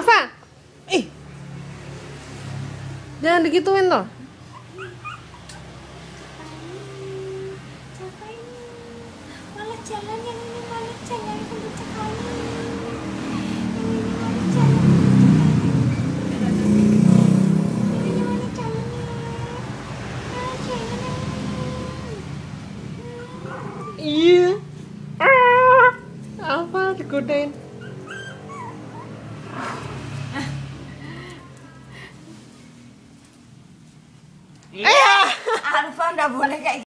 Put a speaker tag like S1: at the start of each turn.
S1: Alfa. Ih. Jangan digituin toh.
S2: Jalan yang ini jalan. Yang ini.
S1: Iya. Ah. Alfa digodain.
S3: Alfa nggak boleh kayak